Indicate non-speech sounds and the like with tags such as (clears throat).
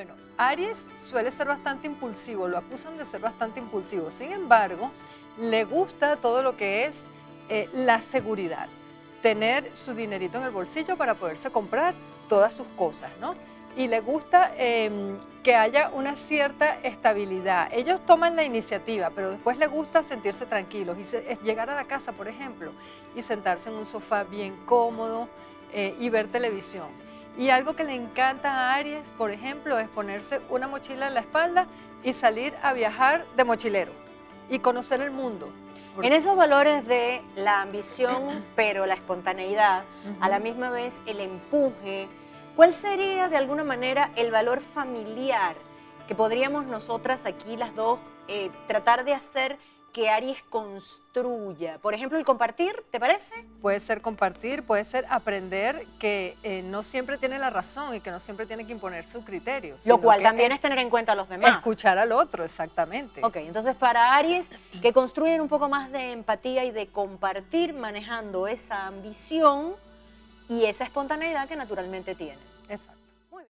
Bueno, Aries suele ser bastante impulsivo, lo acusan de ser bastante impulsivo. Sin embargo, le gusta todo lo que es eh, la seguridad, tener su dinerito en el bolsillo para poderse comprar todas sus cosas, ¿no? Y le gusta em, que haya una cierta estabilidad. Ellos toman la iniciativa, pero después le gusta sentirse tranquilos y llegar a la casa, por ejemplo, y sentarse en un sofá bien cómodo eh, y ver televisión. Y algo que le encanta a Aries, por ejemplo, es ponerse una mochila en la espalda y salir a viajar de mochilero y conocer el mundo. En esos valores de la ambición, (clears throat) pero la espontaneidad, a la misma vez el empuje, ¿cuál sería de alguna manera el valor familiar que podríamos nosotras aquí las dos eh, tratar de hacer que Aries construya? Por ejemplo, el compartir, ¿te parece? Puede ser compartir, puede ser aprender que eh, no siempre tiene la razón y que no siempre tiene que imponer su criterio. Lo cual también es, tener en cuenta a los demás. Escuchar al otro, exactamente. Ok, entonces para Aries, que construyen un poco más de empatía y de compartir manejando esa ambición y esa espontaneidad que naturalmente tienen. Exacto.